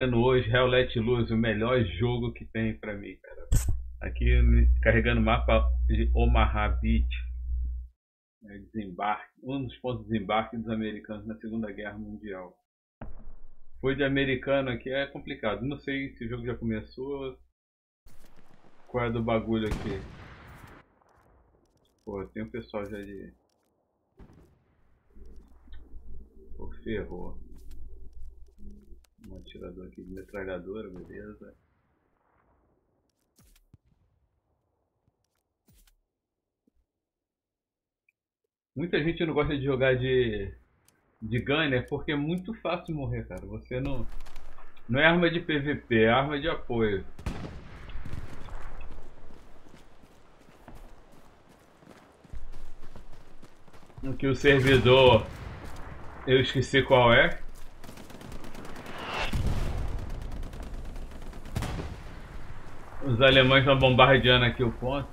hoje Hell Let Loose, o melhor jogo que tem pra mim, cara. Aqui carregando o mapa de Omaha Beach. É, desembarque, um dos pontos de desembarque dos americanos na Segunda Guerra Mundial. Foi de americano aqui é complicado. Não sei se o jogo já começou. Qual é do bagulho aqui? Pô, tem um pessoal já de. Pô, ferrou. Um atirador aqui de metralhadora, beleza. Muita gente não gosta de jogar de, de gunner porque é muito fácil morrer, cara. Você não. Não é arma de PVP, é arma de apoio. Que o servidor. Eu esqueci qual é. Os alemães estão bombardeando aqui o ponto.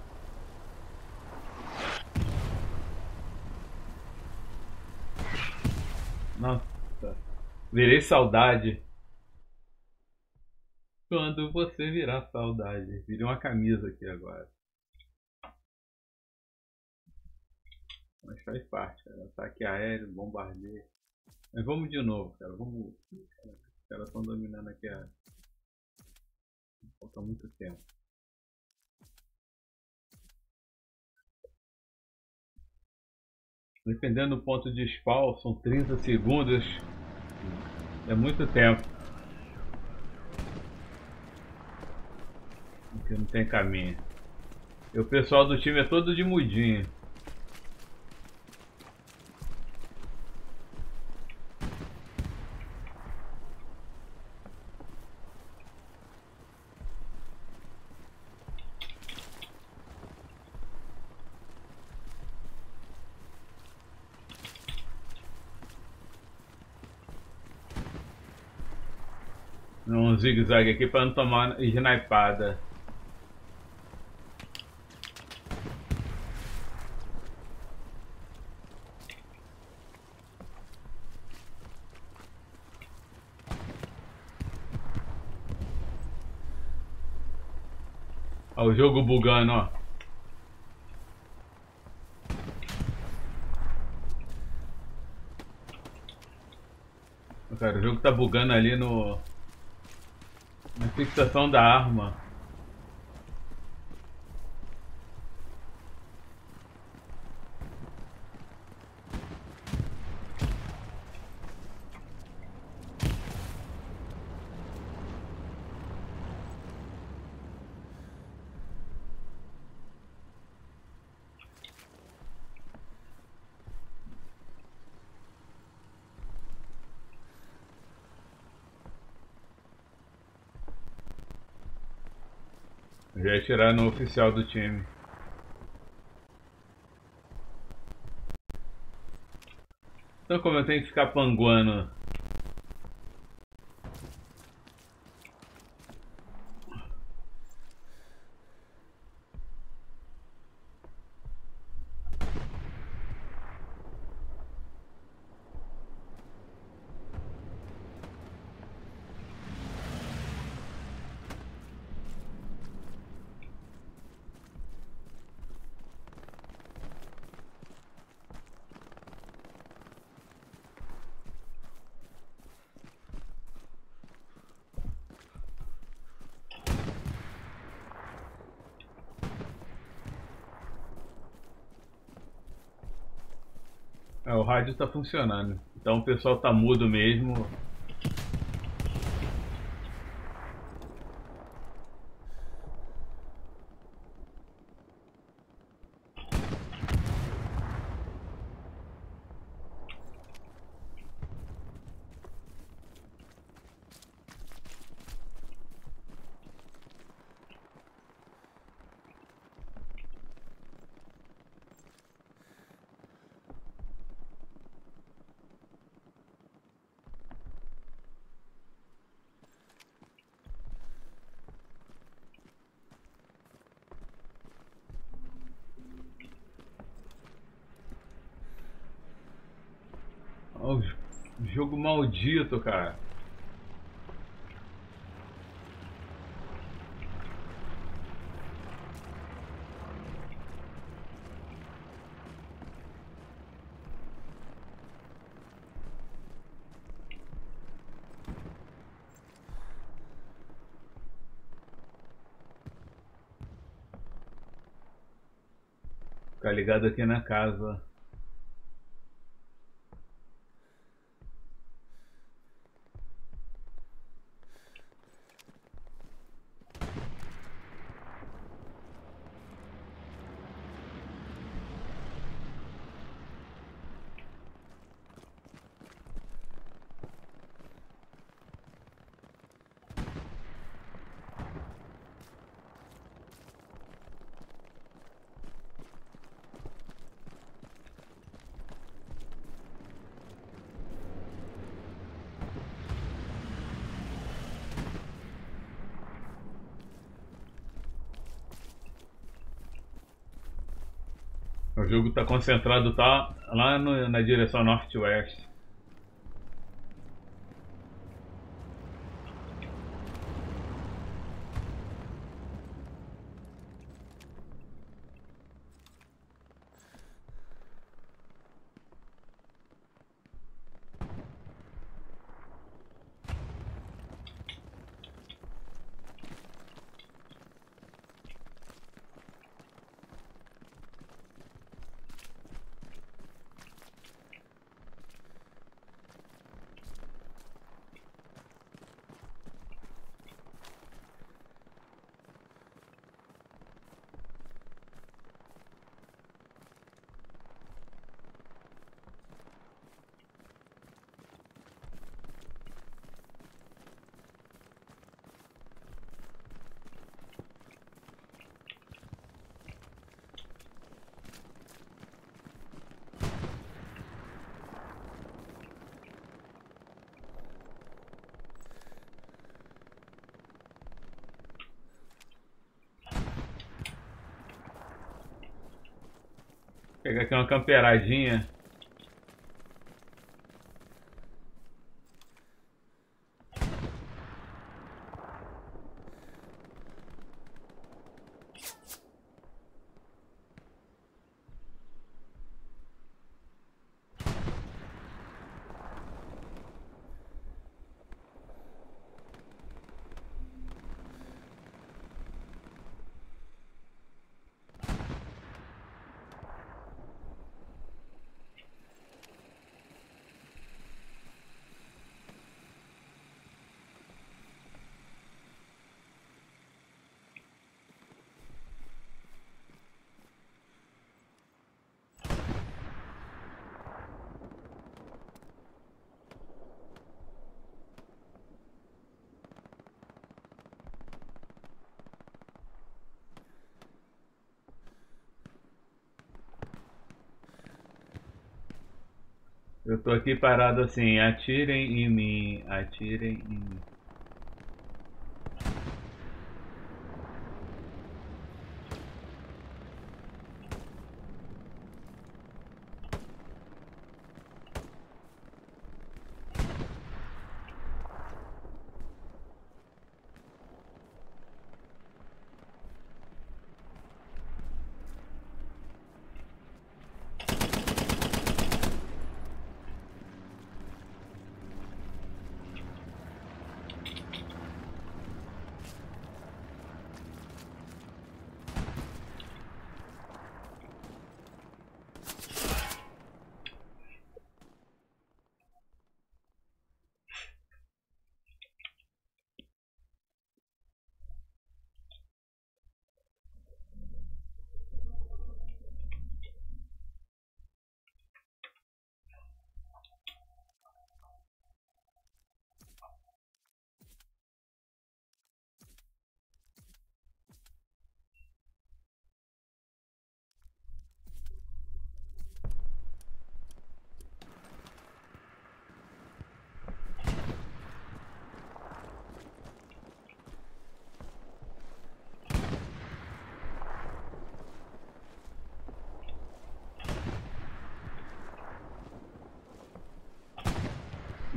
Nossa. Virei saudade. Quando você virar saudade. Virei uma camisa aqui agora. Mas faz parte, cara. Ataque aéreo, bombardeio. Mas vamos de novo, cara. Vamos. Os caras estão dominando aqui a. Falta muito tempo. Dependendo do ponto de spawn, são 30 segundos. É muito tempo. Porque não tem caminho. E o pessoal do time é todo de mudinho. Um zigue-zague aqui para não tomar snipada. Olha o jogo bugando, ó. Cara, o jogo tá bugando ali no fixação da arma. Já tirar no oficial do time. Então como eu tenho que ficar panguando É, o rádio está funcionando. Então o pessoal tá mudo mesmo. Jogo maldito, cara. Ficar ligado aqui na casa. O jogo está concentrado tá lá no, na direção norte-oeste. Pegar aqui uma camperadinha. Eu tô aqui parado assim, atirem em mim, atirem em mim.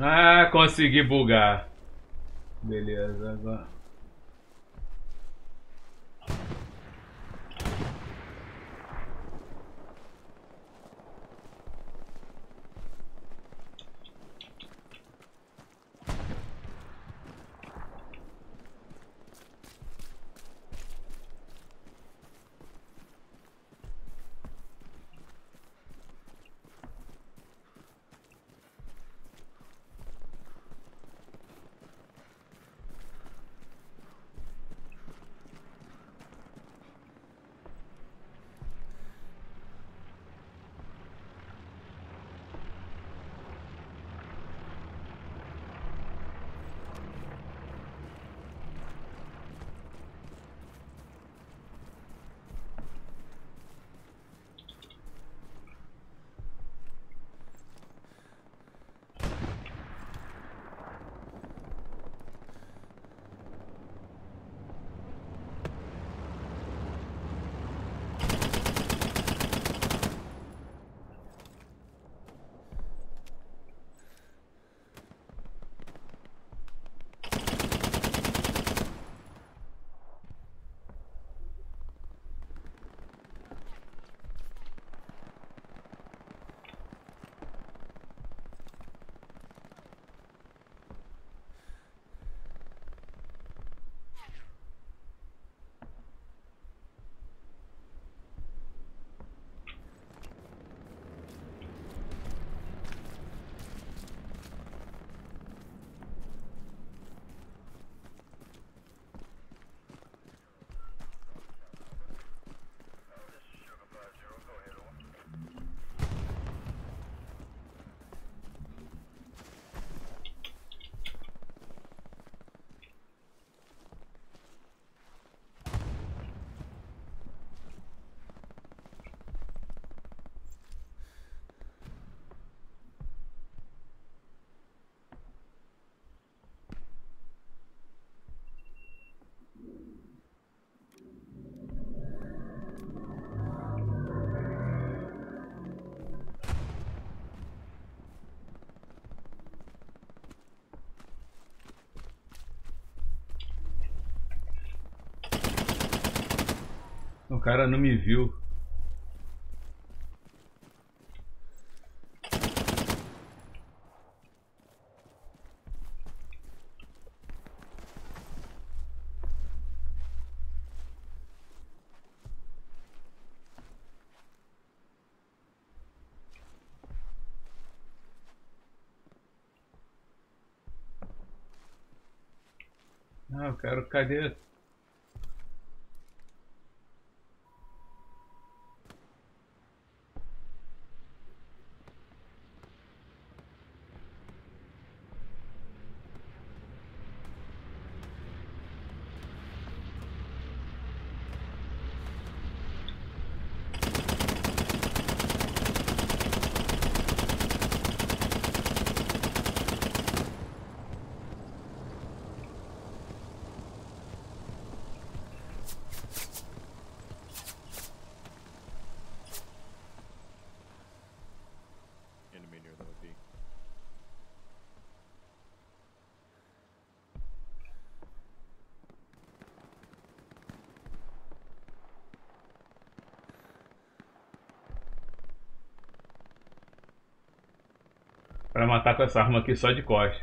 Ah, consegui bugar. Beleza, agora. O cara não me viu. Ah, eu quero. Cadê? Pra matar com essa arma aqui só de costa.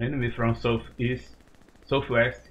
Enemy from southeast, southwest.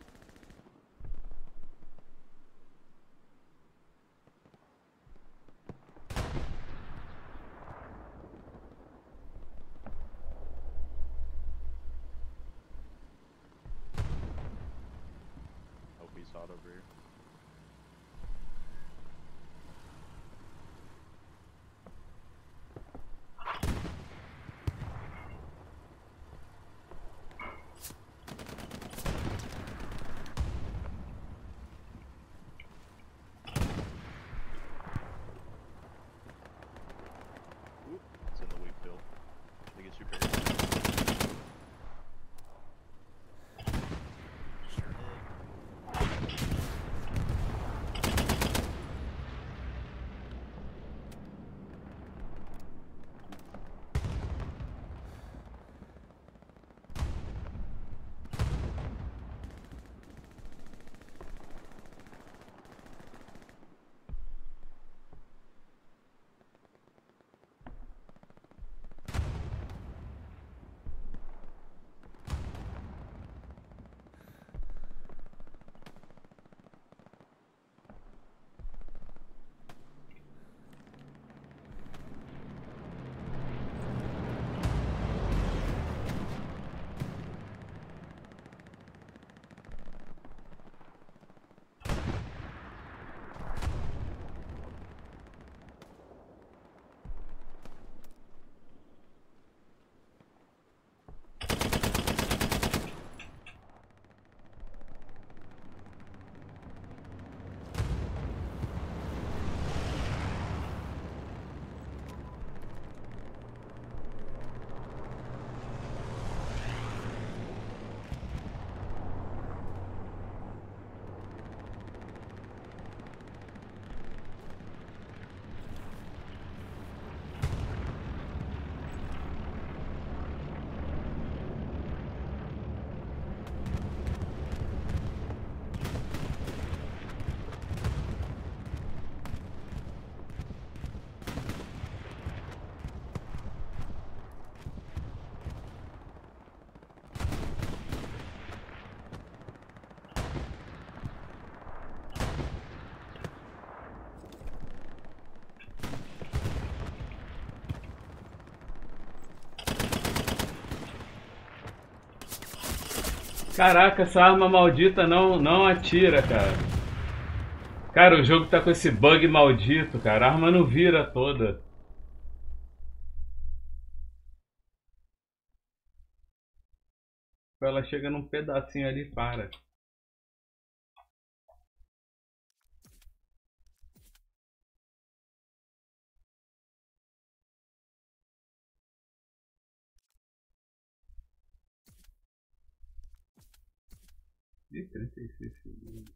Caraca, essa arma maldita não, não atira, cara. Cara, o jogo tá com esse bug maldito, cara. A arma não vira toda. Ela chega num pedacinho ali e para. De 36 segundos.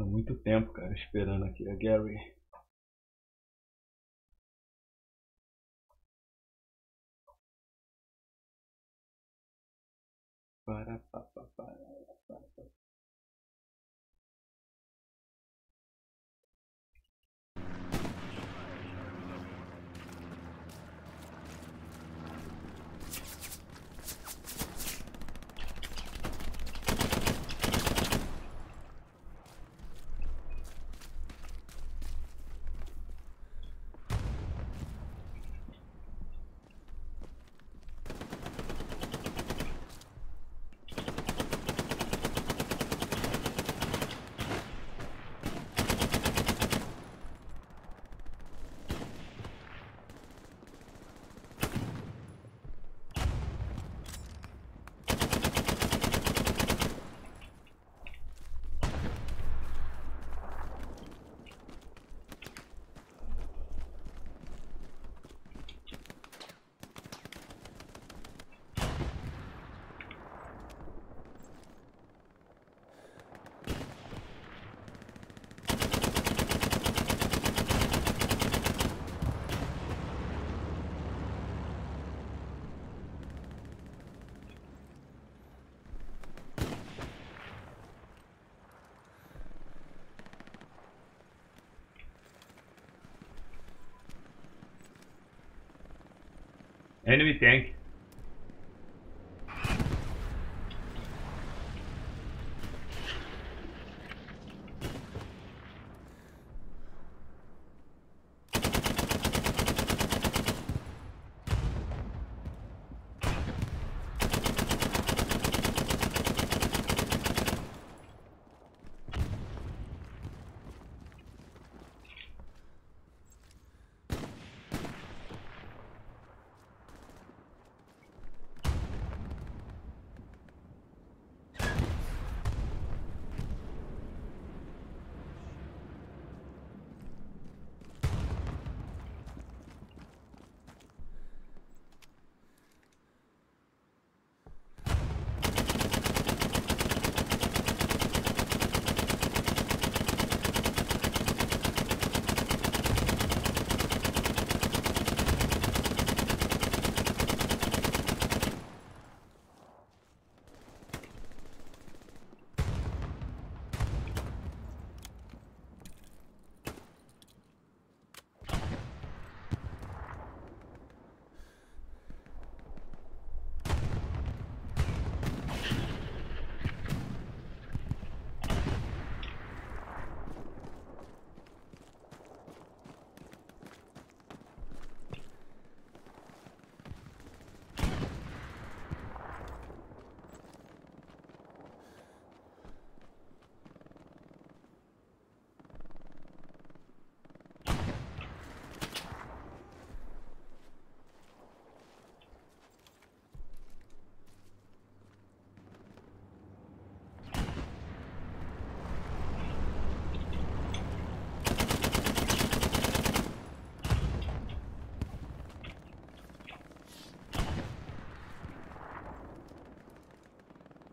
Há muito tempo, cara, esperando aqui a Gary. Para, para, para, And we thank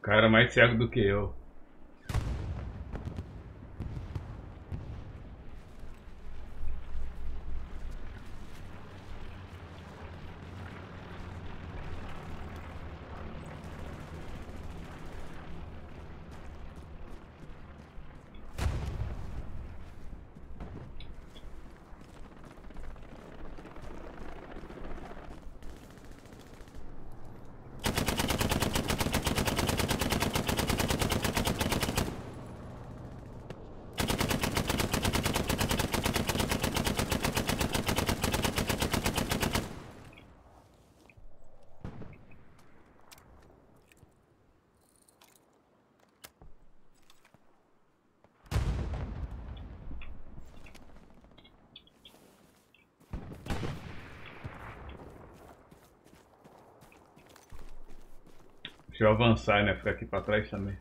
cara mais cego do que eu. Eu avançar, né? Ficar aqui pra trás também.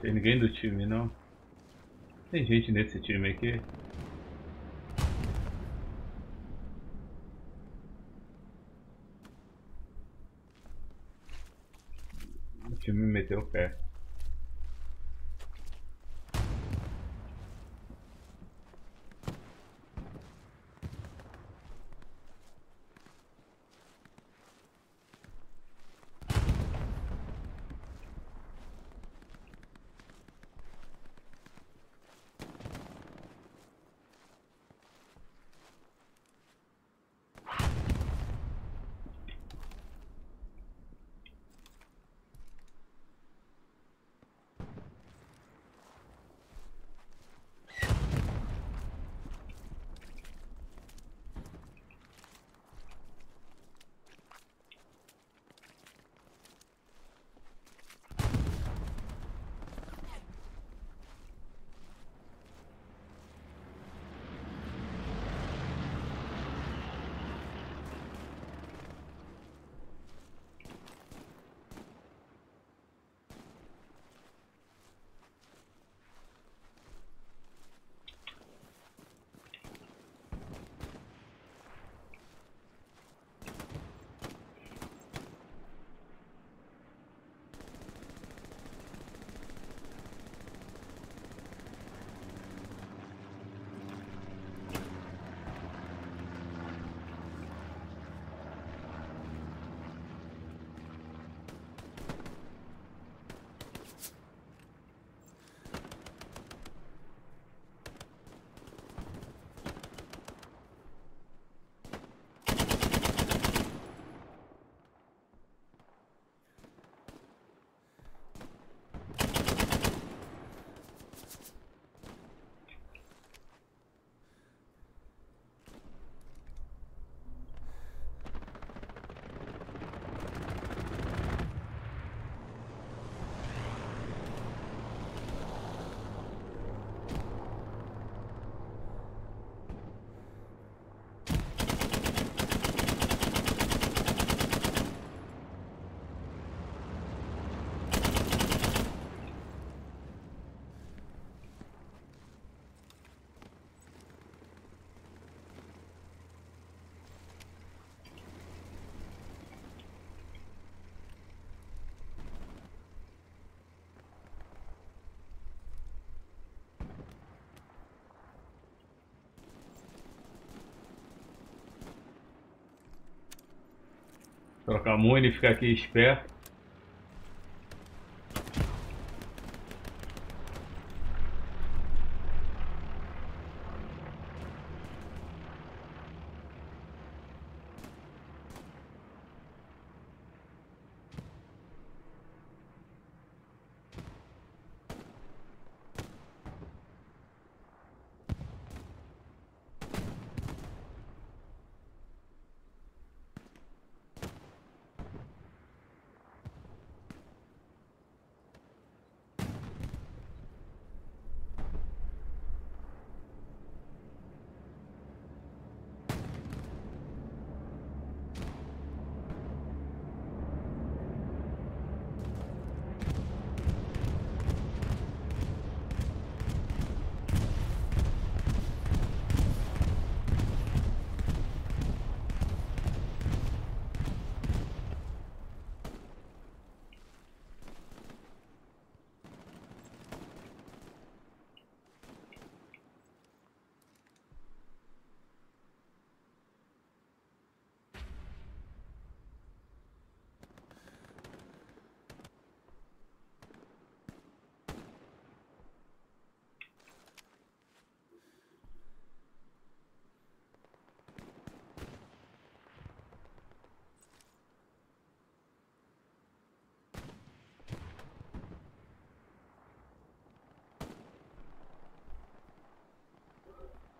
Tem ninguém do time, não? Tem gente nesse time aqui? O time meteu o pé. Trocar muito e ficar aqui esperto.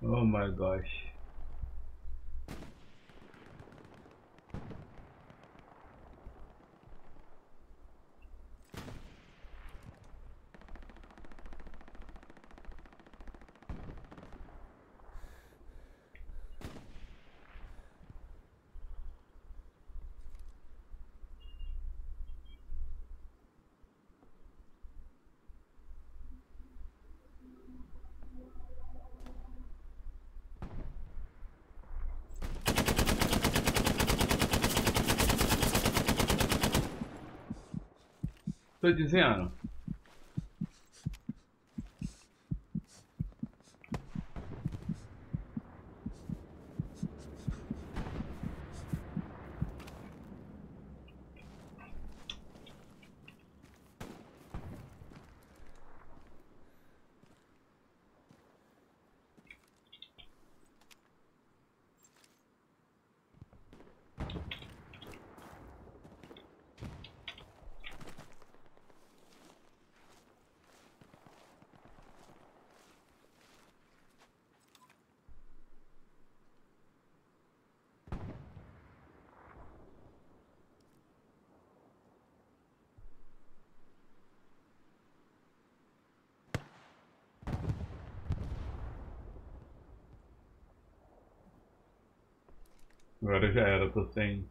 Oh my gosh. Tô dizendo. Agora já era, tô sem.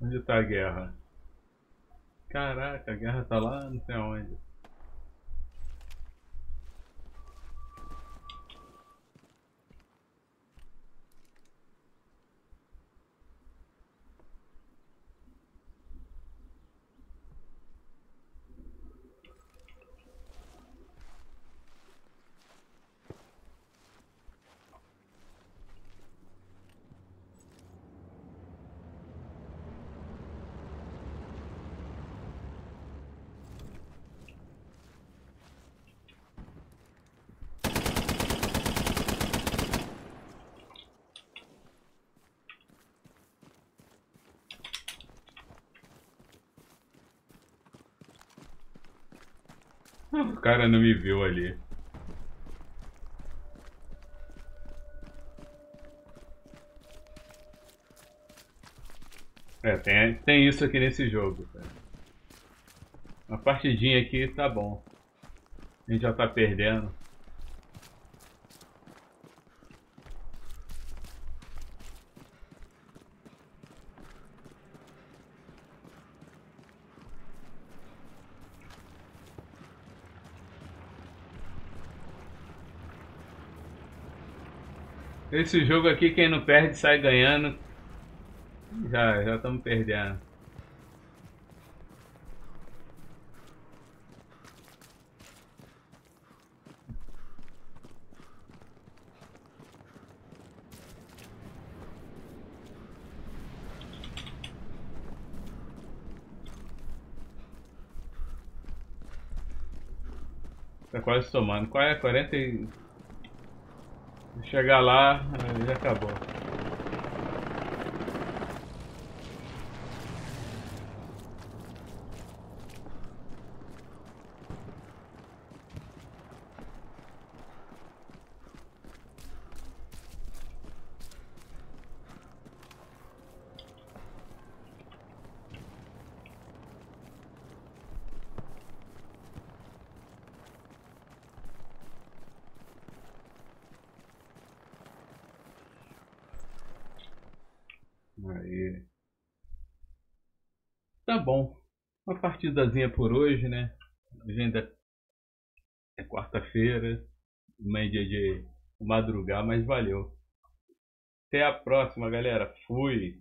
Onde tá a guerra? Caraca, a guerra tá lá não sei aonde. O cara não me viu ali. É, tem, tem isso aqui nesse jogo. Cara. Uma partidinha aqui tá bom. A gente já tá perdendo. Esse jogo aqui, quem não perde sai ganhando. Já, já estamos perdendo. Tá quase tomando. Qual é? 40 e... Chegar lá, já acabou. Aí. Tá bom. Uma partidazinha por hoje, né? Ainda é quarta-feira. Amanhã é dia de madrugar, mas valeu. Até a próxima, galera. Fui.